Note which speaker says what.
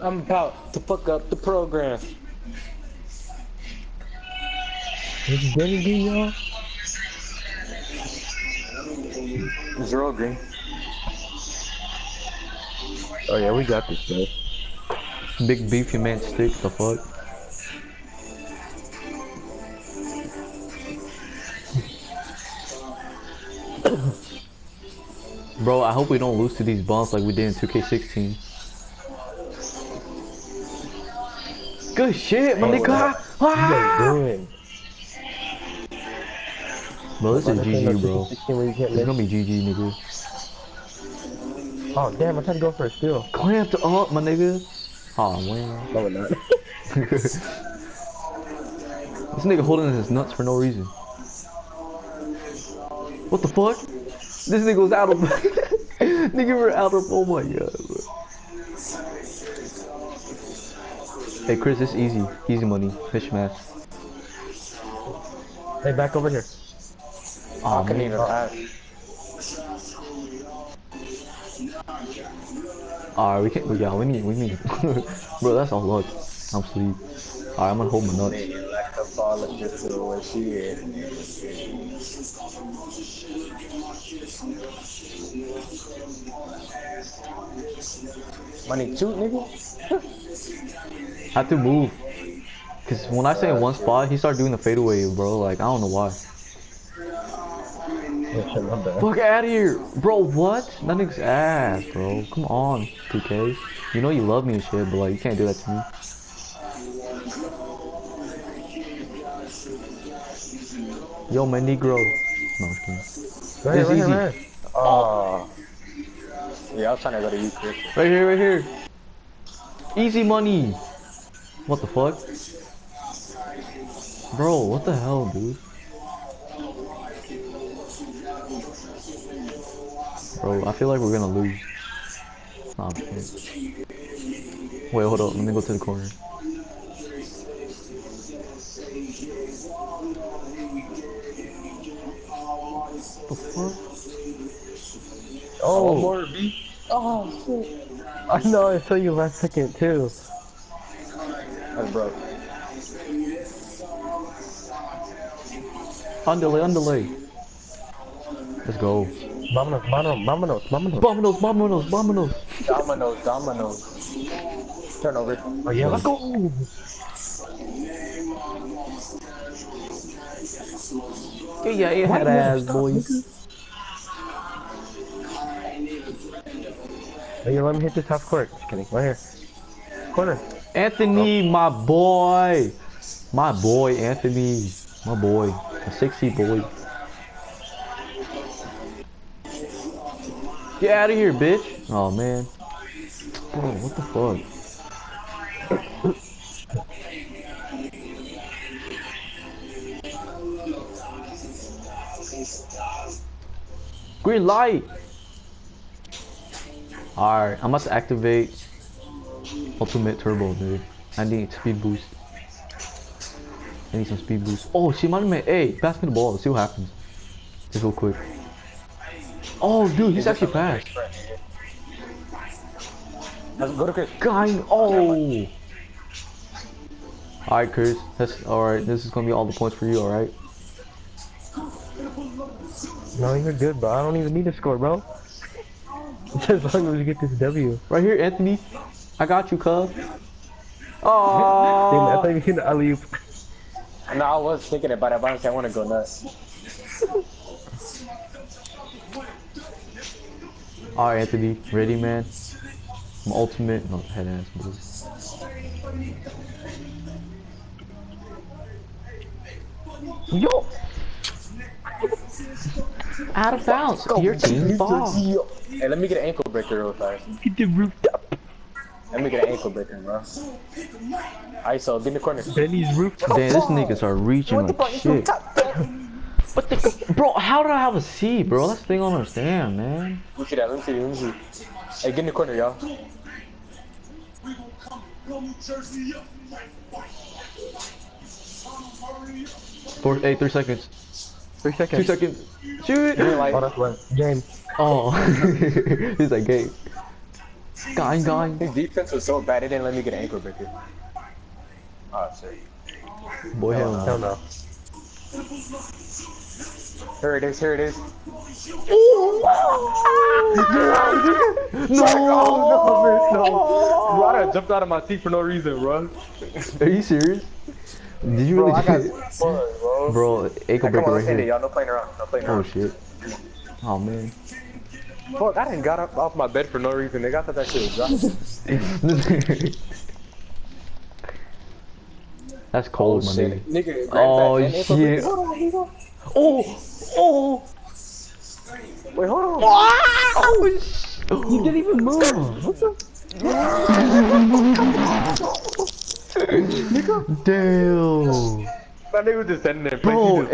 Speaker 1: I'm about to fuck up the program.
Speaker 2: It's Danny Green, y'all.
Speaker 1: Zero green.
Speaker 2: Oh yeah, we got this, bro.
Speaker 3: Big beefy man stick, the fuck? Bro, I hope we don't lose to these bumps like we did in 2K16. Good shit, my nigga!
Speaker 2: what you
Speaker 3: Ah!
Speaker 2: doing?
Speaker 3: Bro, this is GG, bro.
Speaker 2: 16 where can't
Speaker 3: It's gonna be GG, nigga.
Speaker 2: Oh damn, I tried to go for a steal.
Speaker 3: Clamped up, my nigga. Aw, man.
Speaker 2: No, we're not.
Speaker 3: this nigga holding his nuts for no reason. What the fuck? This nigga was out of. nigga, we're out of. Oh my god. Bro. Hey Chris, it's easy. Easy money. Fish Mishmash.
Speaker 2: hey, back over here.
Speaker 3: Aw,
Speaker 1: I can
Speaker 3: man. Alright, we can't. Yeah, we need. We need. Bro, that's a lot. I'm sleep. Alright, I'm gonna hold my nuts.
Speaker 1: a ball of just what she is. Money shoot, nigga?
Speaker 3: I have to move. Cause when I say in one spot, he started doing the fadeaway, bro. Like I don't know why. Fuck out of here, bro. What? That nigga's ass, bro. Come on, 2K. You know you love me and shit, but like you can't do that to me. Yo, my Negro. No, I'm just
Speaker 2: Right here, right
Speaker 3: easy.
Speaker 2: right.
Speaker 1: Oh. Yeah, I was trying to go to you, Chris.
Speaker 3: Right here, right here. Easy money. What the fuck? Bro, what the hell, dude? Bro, I feel like we're gonna lose. Nah, I'm kidding. Wait, hold up. Let me go to the corner. The fuck?
Speaker 2: Oh,
Speaker 1: more B. Oh, shit.
Speaker 2: I know. I saw you last second too.
Speaker 1: That's broke.
Speaker 3: Underlay, underlay. Let's go.
Speaker 2: Vámonos, vámonos, vámonos, vámonos.
Speaker 3: Vámonos, vámonos, vámonos.
Speaker 1: Dominoes, dominoes. Turnover.
Speaker 2: Oh yeah, let's go.
Speaker 3: Get your head ass, boys.
Speaker 2: Oh, yeah, let me hit this half court. Just kidding. Right here. Corner.
Speaker 3: Anthony, my boy. My boy, Anthony. My boy. A sexy boy. Get out of here, bitch. Oh, man. Bro, what the fuck? Green light. Alright, about to activate Ultimate Turbo, dude. I need speed boost. I need some speed boost. Oh, she might have Hey, pass me the ball. See what happens. Just real quick. Oh, dude, he's actually fast.
Speaker 1: Let's go to Chris.
Speaker 3: Guy, oh. Alright, Chris. That's alright. This is gonna be all the points for you, alright?
Speaker 2: No, you're good, bro. I don't even need to score, bro. Just as long as we get this W.
Speaker 3: Right here, Anthony. I got you, cuz.
Speaker 2: Damn, I
Speaker 3: Oh.
Speaker 2: thought you hit the alley oop.
Speaker 1: No, I was thinking about it, but honestly, I want to go nuts.
Speaker 3: Alright, Anthony. Ready, man? I'm ultimate. No, head ass, bro.
Speaker 2: Yo!
Speaker 3: Out of bounds. Your team's ball.
Speaker 1: Hey, let me get an ankle breaker real fast.
Speaker 2: Get the rooftop.
Speaker 1: Let me get an ankle breaker, bro. ISO, get in the corner.
Speaker 2: Benny's rooftop.
Speaker 3: Damn, these niggas are reaching like shit. But the, bro, how did I have a C, bro? That's the thing I don't understand, man.
Speaker 1: Let me see that, let me see, let me see. Hey, get in the corner, y'all.
Speaker 3: Four, eight, three seconds.
Speaker 2: Three seconds.
Speaker 3: Two
Speaker 2: seconds.
Speaker 3: seconds. Shoot.
Speaker 1: Green.
Speaker 2: Oh, that's right. James.
Speaker 3: Oh. He's like, Gabe. Going, going.
Speaker 1: His defense was so bad, it didn't let me get an ankle breaker. Oh shit.
Speaker 3: Boy, hell
Speaker 2: Hell
Speaker 3: no.
Speaker 2: No.
Speaker 1: Here it is, here it is.
Speaker 3: Oh, no! No! No!
Speaker 2: Bro, I jumped out of my seat for no reason, bro.
Speaker 3: Are you serious? Did you
Speaker 1: Bro,
Speaker 3: really
Speaker 1: I got
Speaker 3: do
Speaker 1: fun, bro.
Speaker 3: Bro, ankle breaker right
Speaker 1: it,
Speaker 3: here.
Speaker 1: y'all. No playing around. No playing
Speaker 3: Oh
Speaker 1: around.
Speaker 3: shit. Oh man.
Speaker 2: Fuck, I didn't got up off my bed for no reason. They got that shit was dropping.
Speaker 3: That's cold, oh, my
Speaker 1: shit.
Speaker 3: nigga.
Speaker 1: Nigga,
Speaker 3: Oh,
Speaker 1: grab that ankle
Speaker 3: shit.
Speaker 1: Hold on, here you.
Speaker 3: Oh! Oh!
Speaker 1: Wait, hold on.
Speaker 3: Oh!
Speaker 2: You didn't even move. What the?
Speaker 3: Damn!
Speaker 2: That nigga was just standing there.
Speaker 3: Bro,